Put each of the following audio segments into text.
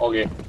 Okay.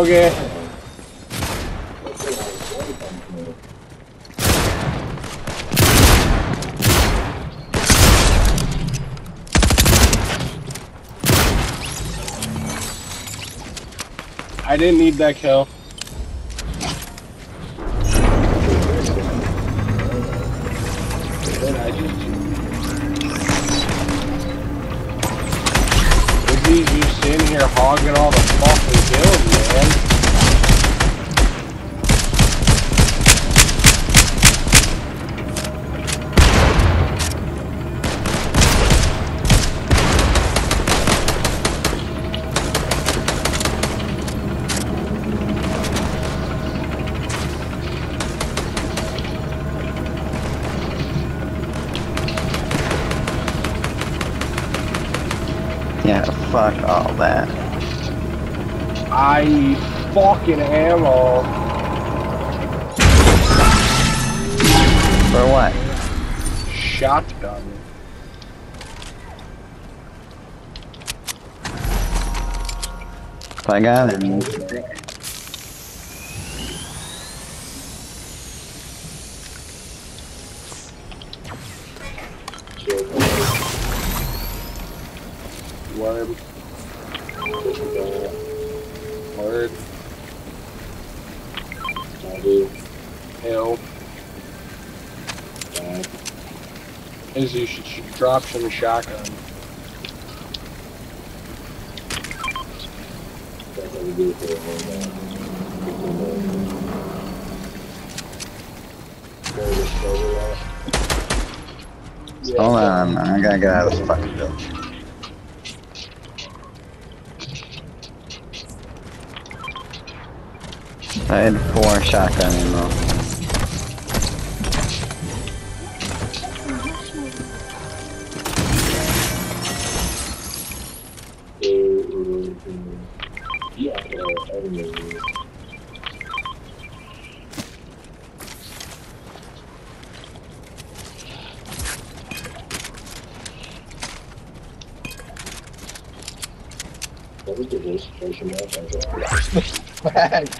Okay. I didn't need that kill. Fuck all that. I need fucking ammo. For what? Shotgun. I got it. Word. Hill. Is you should, should drop some shotgun. Hold on, I gotta get out of this fucking building. I had four shotgun ammo.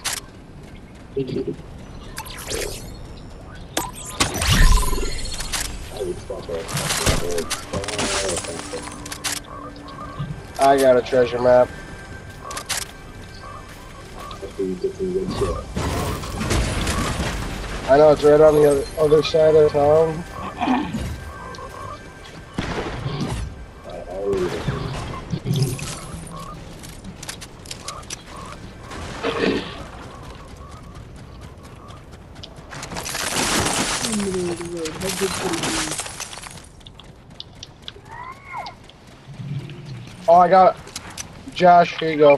I got a treasure map. I know it's right on the other, other side of town. Oh, I got it. Josh, here you go.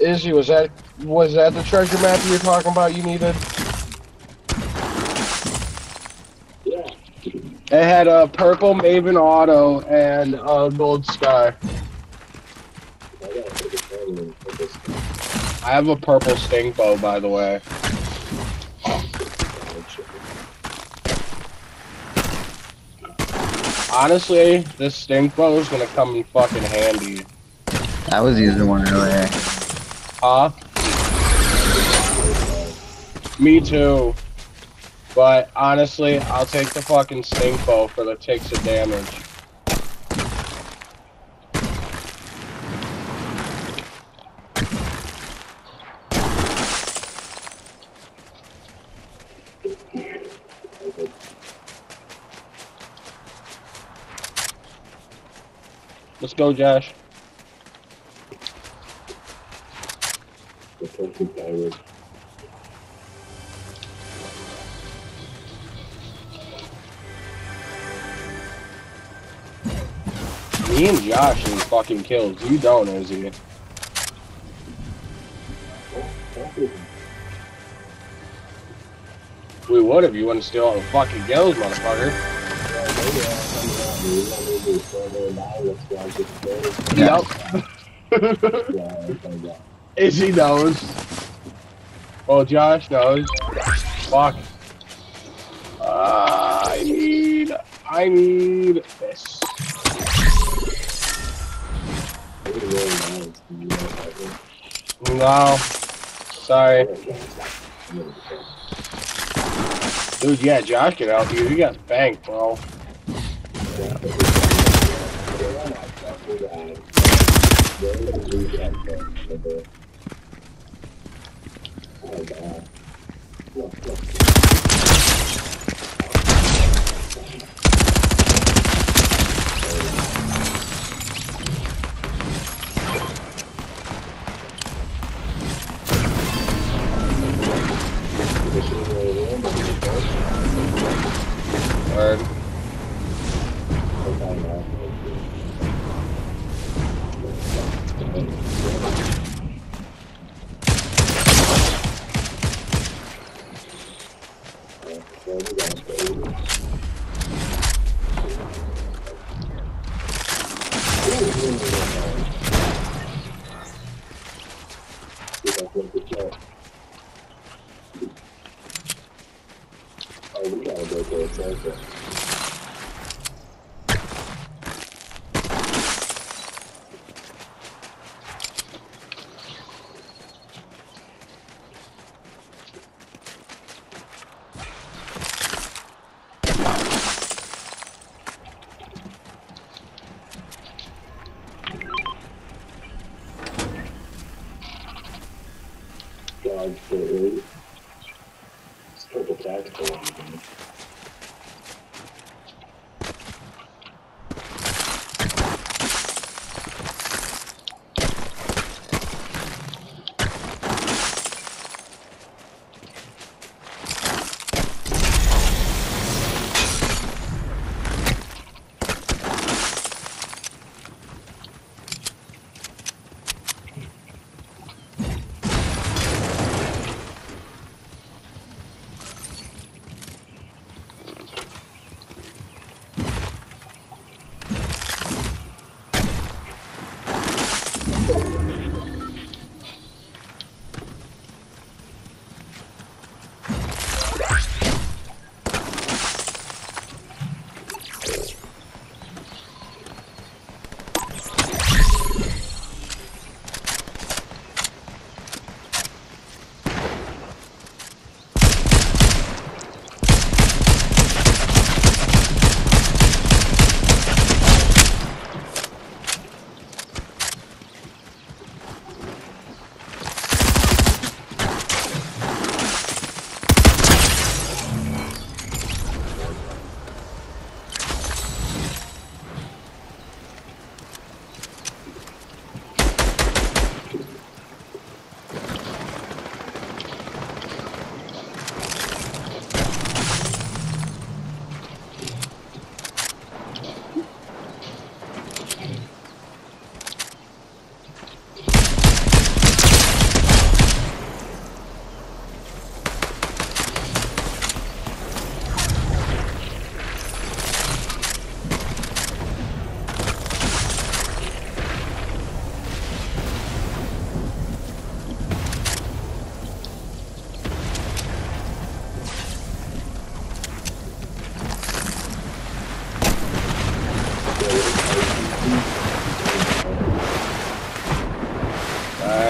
Izzy, was that was that the treasure map you were talking about you needed? It had a purple Maven Auto and a gold sky. I have a purple stink bow, by the way. Honestly, this stink bow is gonna come in fucking handy. I was using one earlier. Huh? Me too. But honestly, I'll take the fucking stink bow for the ticks of damage. Let's go, Josh. Me and Josh need fucking kills. You don't, Izzy. We would if you wouldn't steal all the fucking kills, motherfucker. Yep. Izzy knows. Well, Josh knows. Fuck. Uh, I need. I need No. Sorry. Dude, yeah, Josh can help you. You got spanked, bro. Word. Oh, we gotta go for eight. It's purple tactical.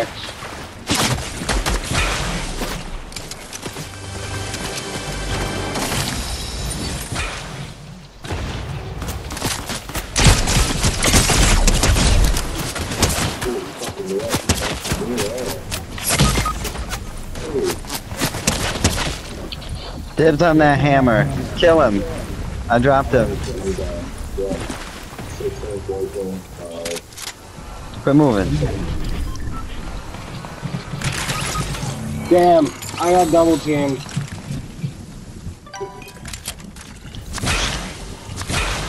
Facts. Dibs on that hammer. Kill him. I dropped him. Quit moving. Damn, I got double teamed.